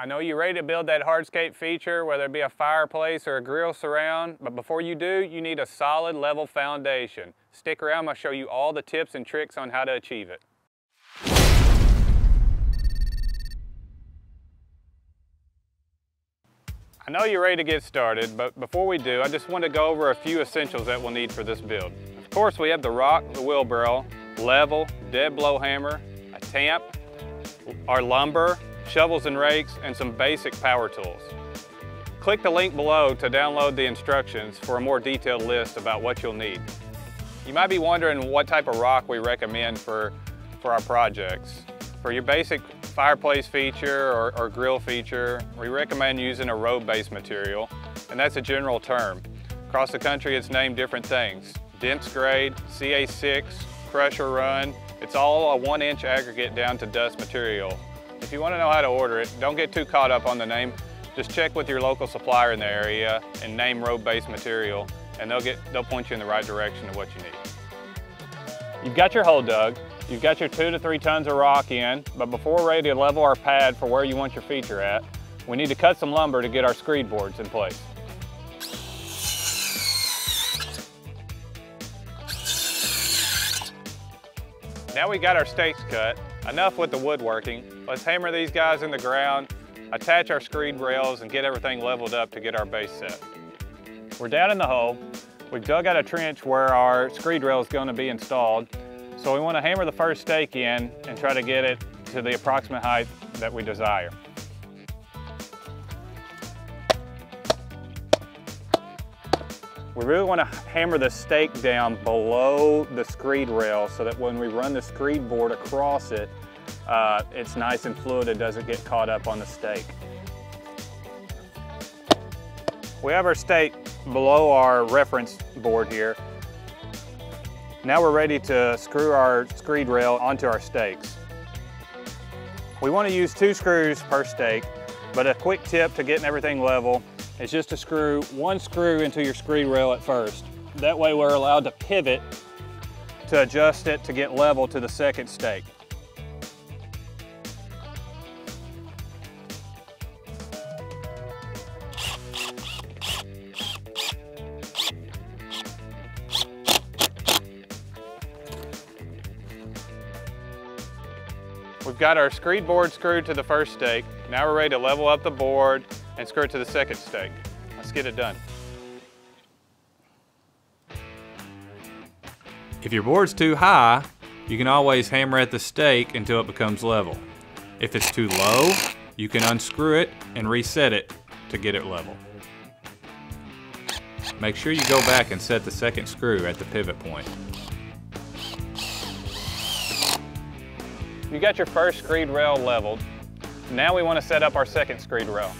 I know you're ready to build that hardscape feature, whether it be a fireplace or a grill surround, but before you do, you need a solid level foundation. Stick around, I'll show you all the tips and tricks on how to achieve it. I know you're ready to get started, but before we do, I just want to go over a few essentials that we'll need for this build. Of course, we have the rock, the wheelbarrow, level, dead blow hammer, a tamp, our lumber, shovels and rakes, and some basic power tools. Click the link below to download the instructions for a more detailed list about what you'll need. You might be wondering what type of rock we recommend for, for our projects. For your basic fireplace feature or, or grill feature, we recommend using a road base material, and that's a general term. Across the country, it's named different things. Dense grade, CA6, crusher run, it's all a one inch aggregate down to dust material. If you want to know how to order it, don't get too caught up on the name. Just check with your local supplier in the area and name road base material, and they'll, get, they'll point you in the right direction of what you need. You've got your hole dug, you've got your two to three tons of rock in, but before we're ready to level our pad for where you want your feature at, we need to cut some lumber to get our screed boards in place. Now we got our stakes cut, enough with the woodworking. Let's hammer these guys in the ground, attach our screed rails, and get everything leveled up to get our base set. We're down in the hole. We've dug out a trench where our screed rail is going to be installed. So we want to hammer the first stake in and try to get it to the approximate height that we desire. We really want to hammer the stake down below the screed rail so that when we run the screed board across it, uh, it's nice and fluid and doesn't get caught up on the stake. We have our stake below our reference board here. Now we're ready to screw our screed rail onto our stakes. We want to use two screws per stake, but a quick tip to getting everything level is just to screw one screw into your screed rail at first. That way we're allowed to pivot to adjust it to get level to the second stake. We've got our screed board screwed to the first stake. Now we're ready to level up the board and screw it to the second stake. Let's get it done. If your board's too high, you can always hammer at the stake until it becomes level. If it's too low, you can unscrew it and reset it to get it level. Make sure you go back and set the second screw at the pivot point. You got your first screed rail leveled. Now we want to set up our second screed rail.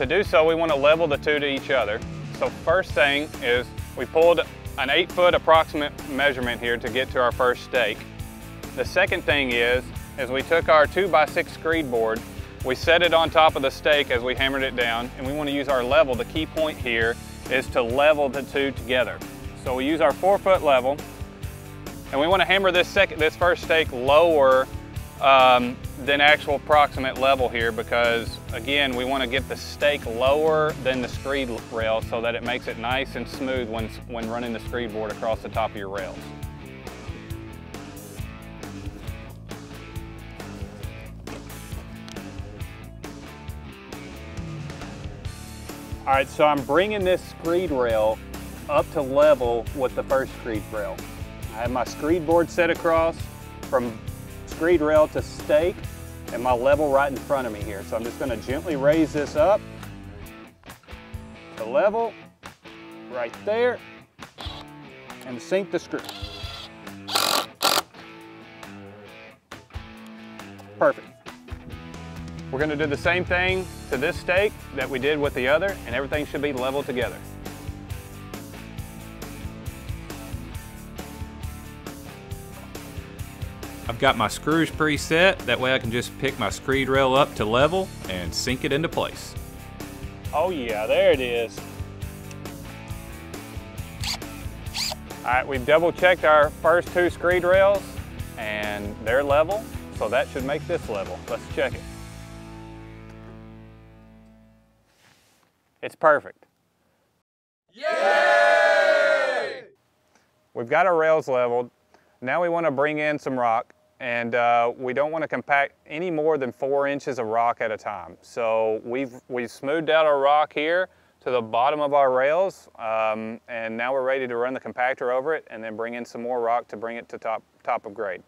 To do so, we want to level the two to each other. So first thing is we pulled an eight foot approximate measurement here to get to our first stake. The second thing is, is we took our two by six screed board, we set it on top of the stake as we hammered it down, and we want to use our level. The key point here is to level the two together. So we use our four foot level, and we want to hammer this second, this first stake lower um, than actual approximate level here because again we want to get the stake lower than the screed rail so that it makes it nice and smooth when, when running the screed board across the top of your rails. All right, so I'm bringing this screed rail up to level with the first screed rail. I have my screed board set across from screed rail to stake and my level right in front of me here. So I'm just gonna gently raise this up to level right there and sink the screw. Perfect. We're gonna do the same thing to this stake that we did with the other and everything should be level together. Got my screws preset, that way I can just pick my screed rail up to level and sink it into place. Oh yeah, there it is. All right, we've double checked our first two screed rails and they're level, so that should make this level. Let's check it. It's perfect. Yay! We've got our rails leveled. Now we want to bring in some rock and uh, we don't want to compact any more than four inches of rock at a time. So we've, we've smoothed out our rock here to the bottom of our rails um, and now we're ready to run the compactor over it and then bring in some more rock to bring it to top, top of grade.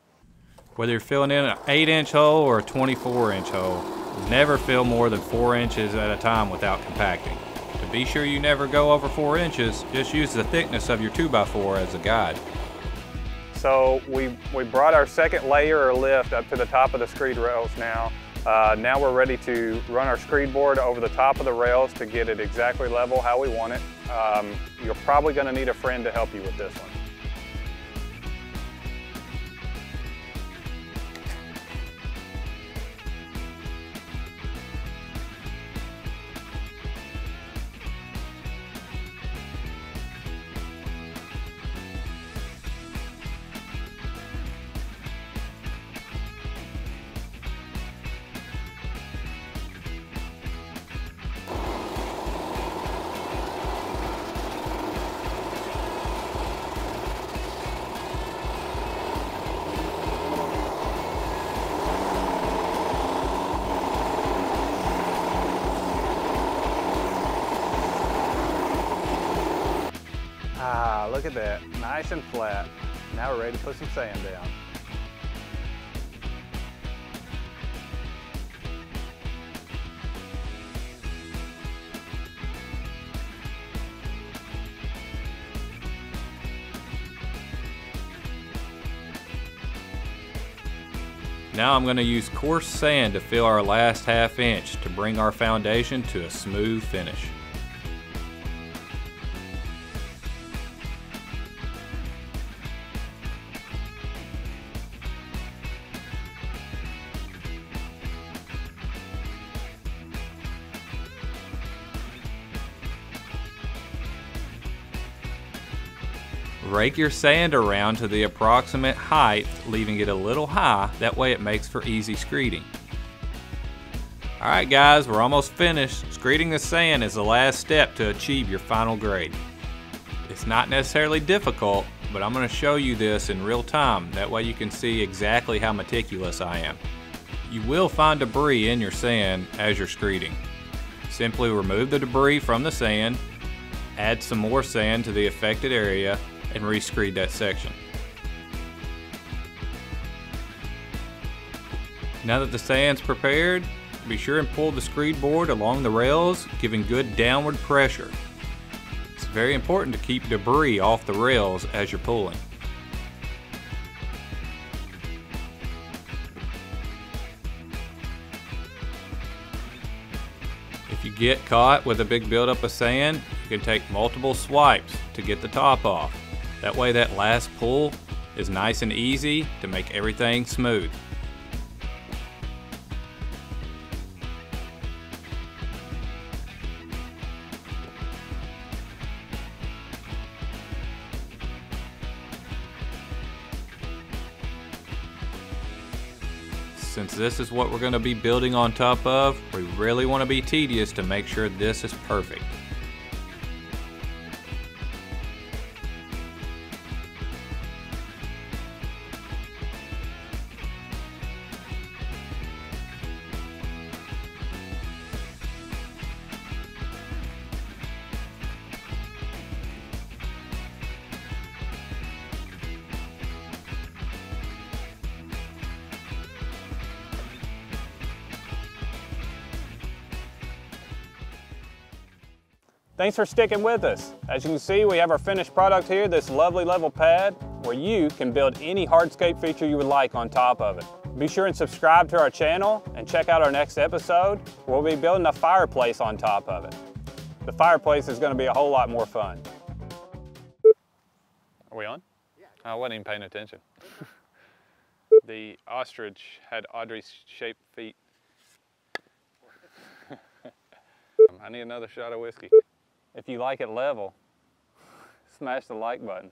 Whether you're filling in an 8 inch hole or a 24 inch hole, never fill more than 4 inches at a time without compacting. To be sure you never go over 4 inches, just use the thickness of your 2x4 as a guide. So we, we brought our second layer or lift up to the top of the screed rails now. Uh, now we're ready to run our screed board over the top of the rails to get it exactly level how we want it. Um, you're probably going to need a friend to help you with this one. Look at that, nice and flat. Now we're ready to put some sand down. Now I'm going to use coarse sand to fill our last half inch to bring our foundation to a smooth finish. Rake your sand around to the approximate height, leaving it a little high, that way it makes for easy screeding. Alright guys, we're almost finished. Screeding the sand is the last step to achieve your final grade. It's not necessarily difficult, but I'm going to show you this in real time, that way you can see exactly how meticulous I am. You will find debris in your sand as you're screeding. Simply remove the debris from the sand, add some more sand to the affected area, and rescreed that section. Now that the sand's prepared, be sure and pull the screed board along the rails, giving good downward pressure. It's very important to keep debris off the rails as you're pulling. If you get caught with a big buildup of sand, you can take multiple swipes to get the top off. That way that last pull is nice and easy to make everything smooth. Since this is what we're going to be building on top of, we really want to be tedious to make sure this is perfect. Thanks for sticking with us. As you can see, we have our finished product here, this lovely level pad, where you can build any hardscape feature you would like on top of it. Be sure and subscribe to our channel and check out our next episode, where we'll be building a fireplace on top of it. The fireplace is gonna be a whole lot more fun. Are we on? Yeah. I wasn't even paying attention. the ostrich had Audrey's shaped feet. I need another shot of whiskey. If you like it level, smash the like button.